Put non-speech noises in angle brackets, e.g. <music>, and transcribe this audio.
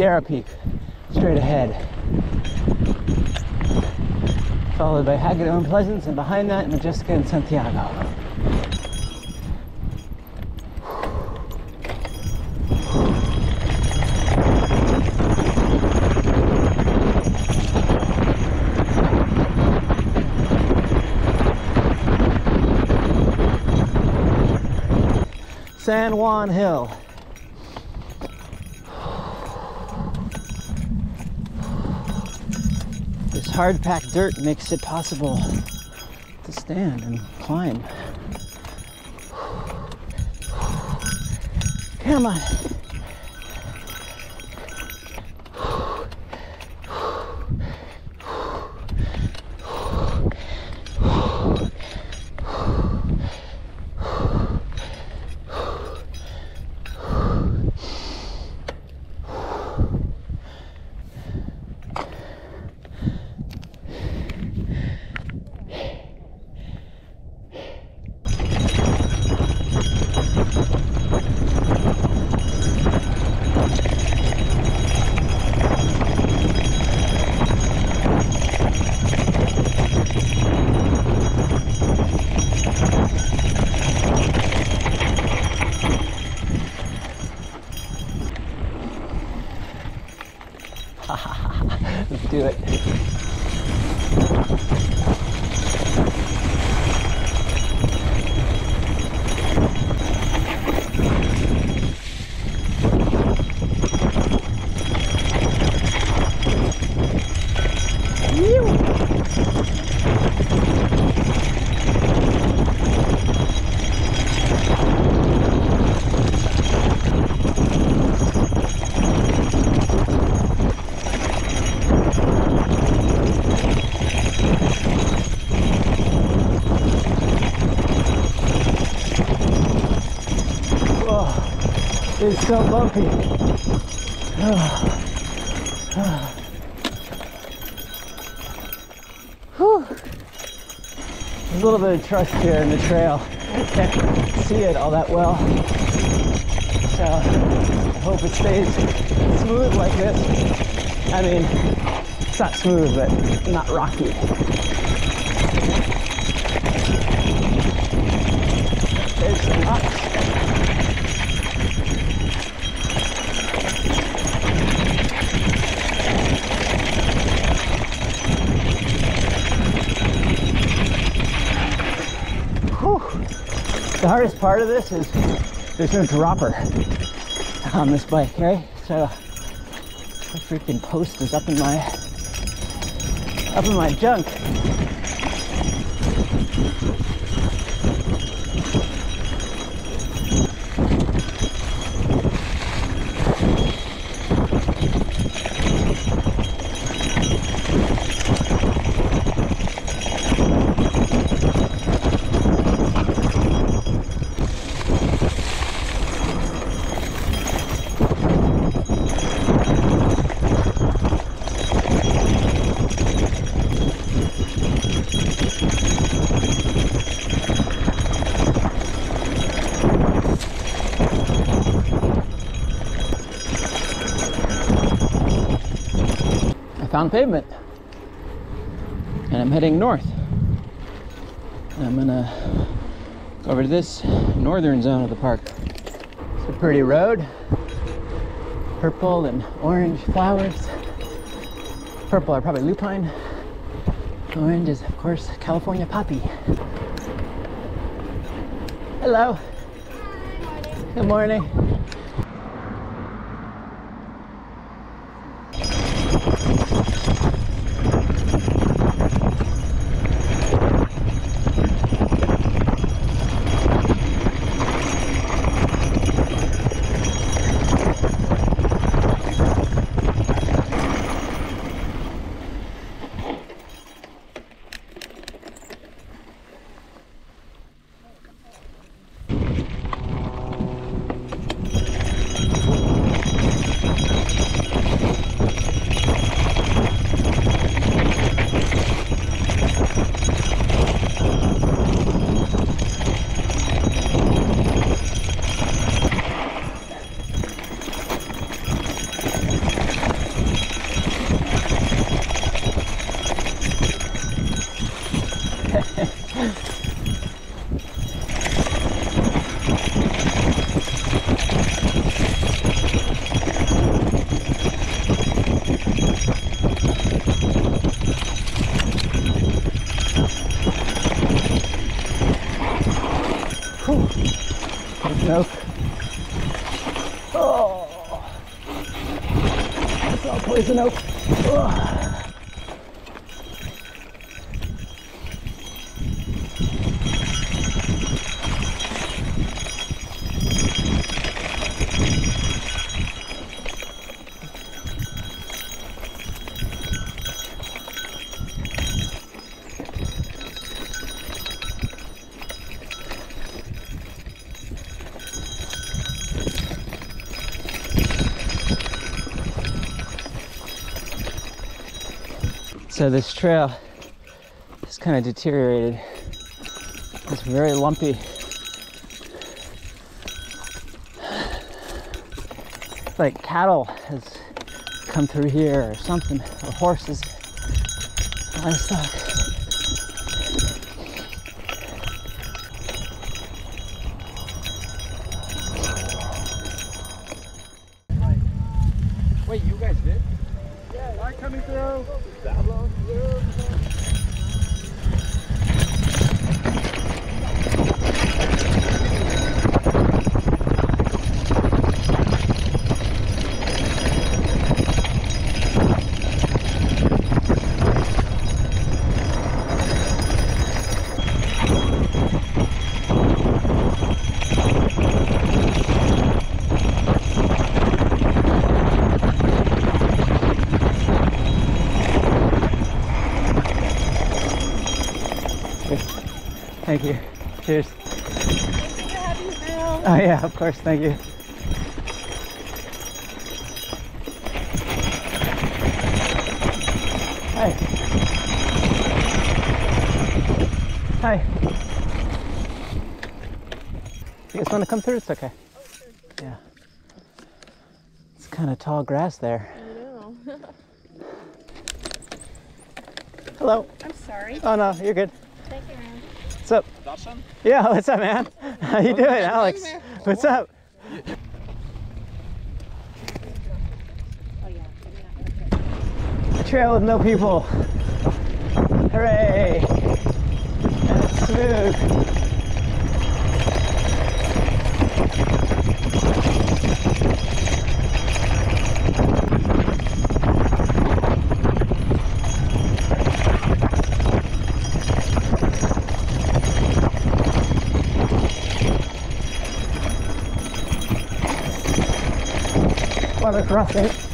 Sierra Peak straight ahead. Followed by Hagado and Pleasants, and behind that, Modjeska and Santiago. San Juan Hill. This hard packed dirt makes it possible to stand and climb. <sighs> Come on. Do it. It's so bumpy. There's a little bit of trust here in the trail. Can't see it all that well. So I hope it stays smooth like this. I mean, it's not smooth, but not rocky. Not Whew. The hardest part of this is there's no dropper on this bike, right? So the freaking post is up in my up in my junk. Found pavement and I'm heading north. And I'm gonna go over to this northern zone of the park. It's a pretty road. Purple and orange flowers. Purple are probably lupine. Orange is, of course, California poppy. Hello. Good morning. Oh. I saw poison oak. Oh. So this trail is kind of deteriorated. It's very lumpy. Like cattle has come through here or something, or horses, livestock. Wait, you guys did? Yeah, light coming through. Thank you. Cheers. Thank you happy now. Oh yeah, of course. Thank you. Hi. Hi. You guys want to come through? It's okay. Oh, yeah. It's kind of tall grass there. I know. <laughs> Hello. I'm sorry. Oh no, you're good. Thank you. What's up? Yeah, what's up, man? How you doing, Alex? What's up? Oh. Trail with no people. Hooray! And it's smooth. Crossing.